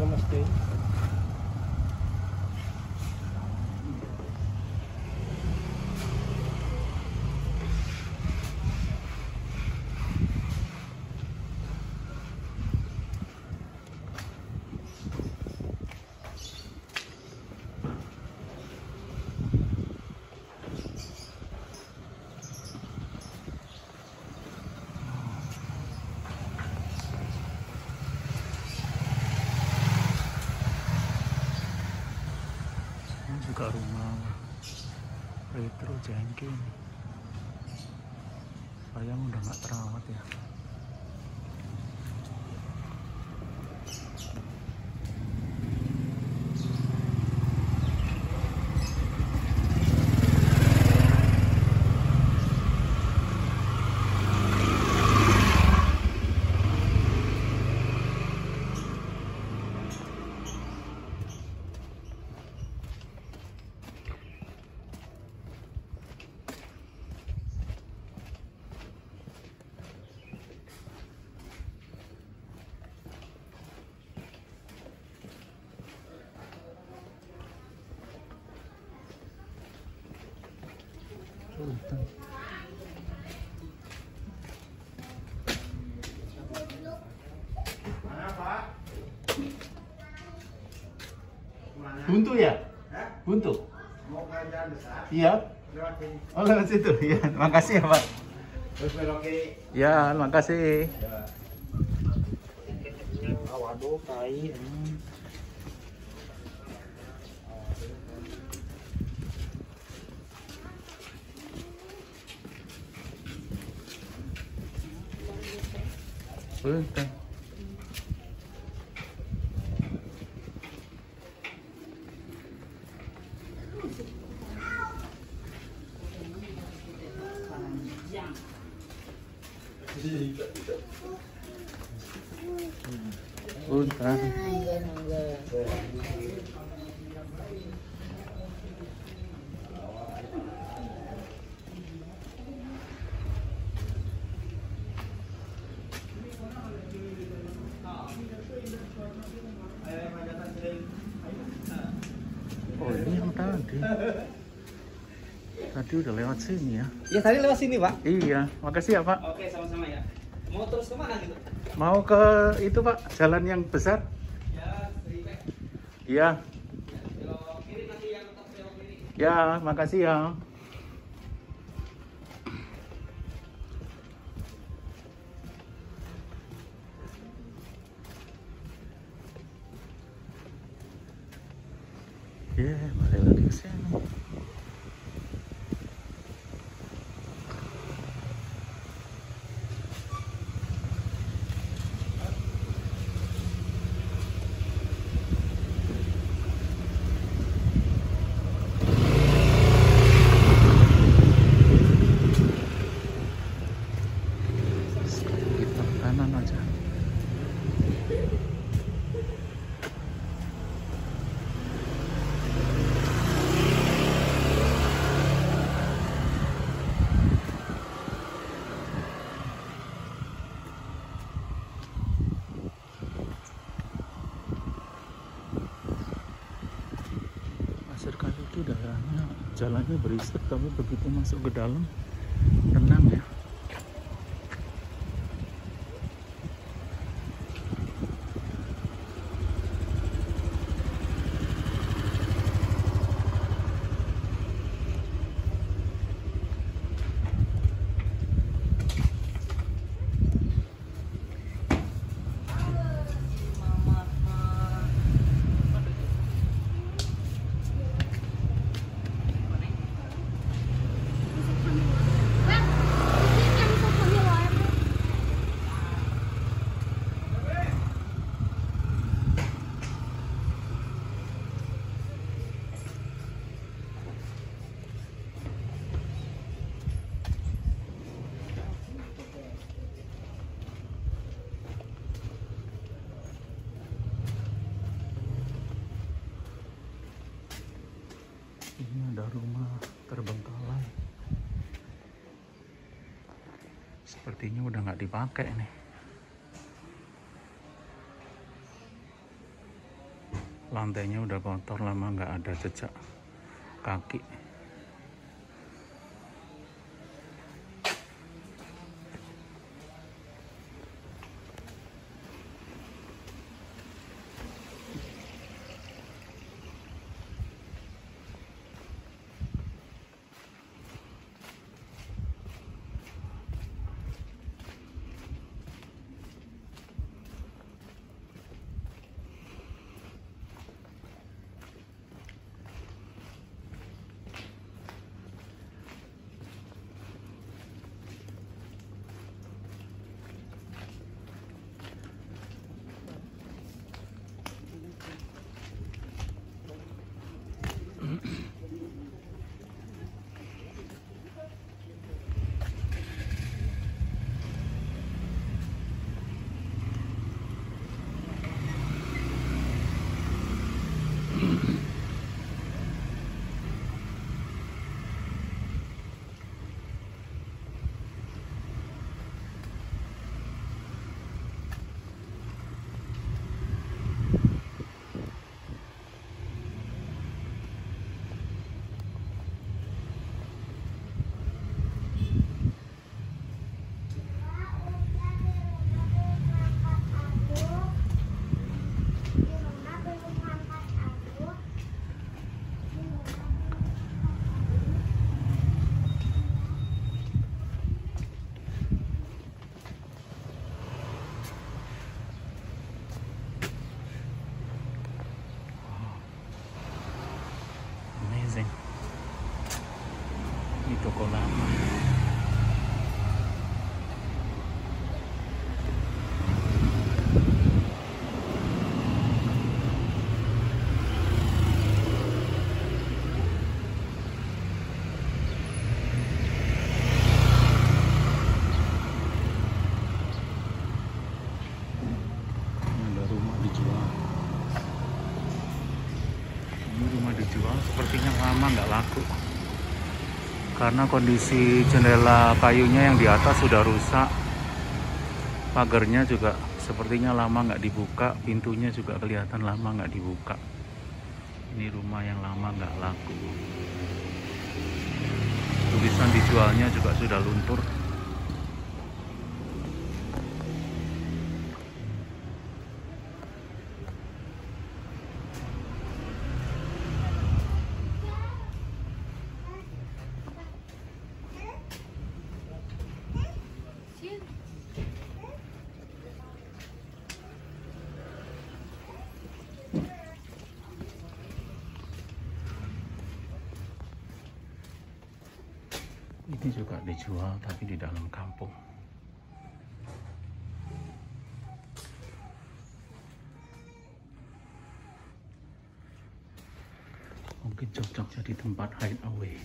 नमस्ते। juga rumah. Retro jengking sayang udah nggak terawat ya. Buntu ya? Hah? Buntu? Mau ke jalan besar? Iya. Lewat sini. Oh lewat situ. Iya. Makasih ya Pak. Terus belok kiri. Ya, makasih. Ya. Ah, waduh, tai. 不认真。嗯，嗯，嗯，嗯，嗯，嗯，嗯，嗯，嗯，Tadi udah lewat sini ya. Ya tadi lewat sini pak. Iya, makasih ya Pak. Oke sama-sama ya. Mau terus ke mana gitu? Mau ke itu Pak, jalan yang besar? Ya. Iya. Ya. Ya, makasih. Ya, jalannya berisik tapi begitu masuk ke dalam tenang ya. Ini ada rumah terbengkalai. Sepertinya udah nggak dipakai nih. Lantainya udah kotor lama nggak ada jejak kaki. Ini toko lama. Ini ada rumah dijual. Ini rumah dijual sepertinya lama nggak laku. Karena kondisi jendela kayunya yang di atas sudah rusak. Pagarnya juga sepertinya lama nggak dibuka, pintunya juga kelihatan lama nggak dibuka. Ini rumah yang lama nggak laku. Tulisan dijualnya juga sudah luntur. Ini juga dijual tapi di dalam kampung. Mungkin cocok jadi tempat hideaway.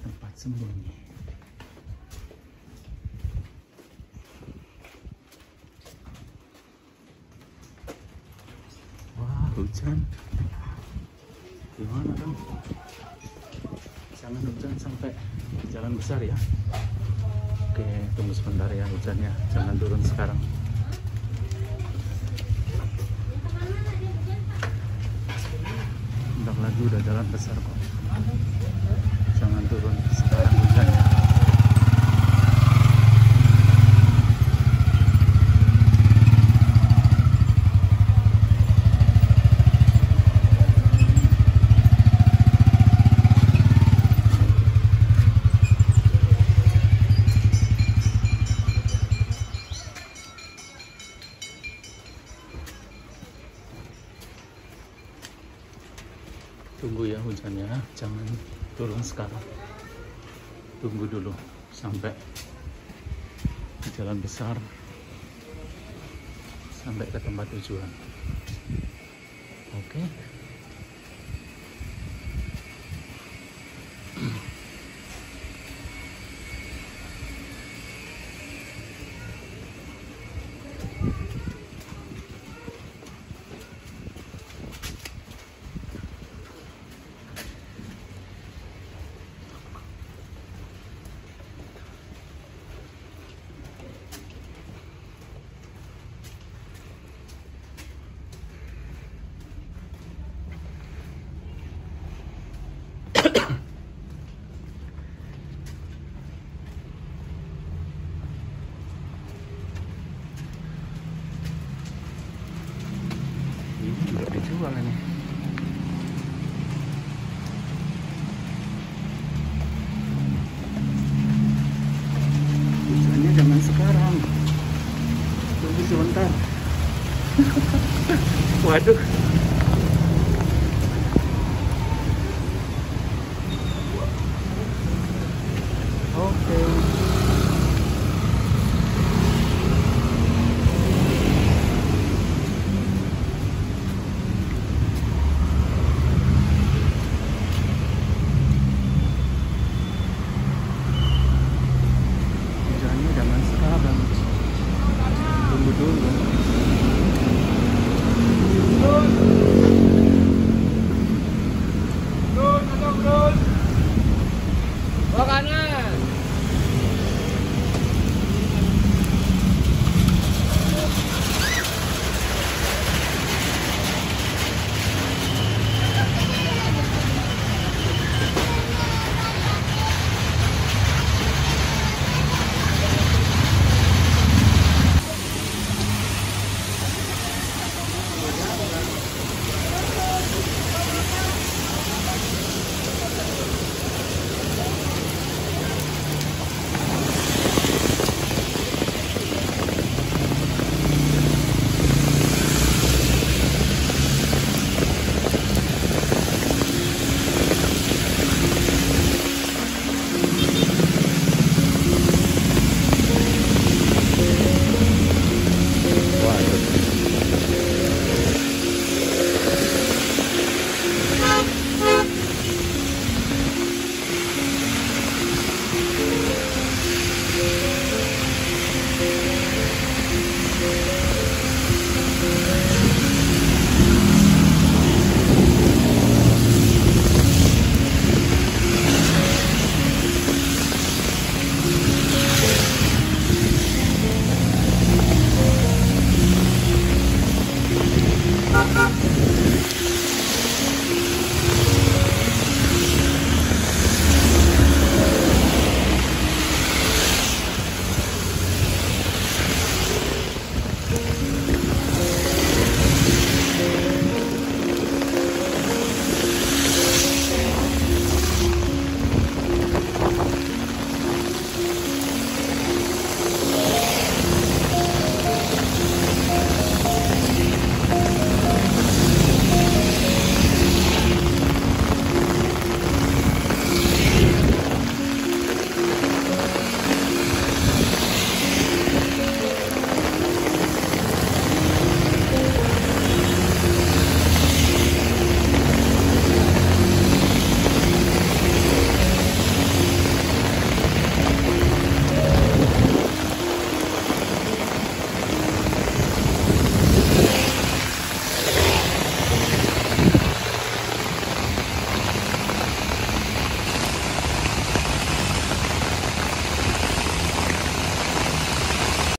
Tempat sembunyi. Wah, hujan. Gimana dong? Jangan hujan sampai jalan besar ya. Oke tunggu sebentar ya hujannya. Jangan turun sekarang. Bentar lagi udah jalan besar kok. Jangan turun sekarang hujannya tunggu dulu sampai jalan besar sampai ke tempat tujuan. Oke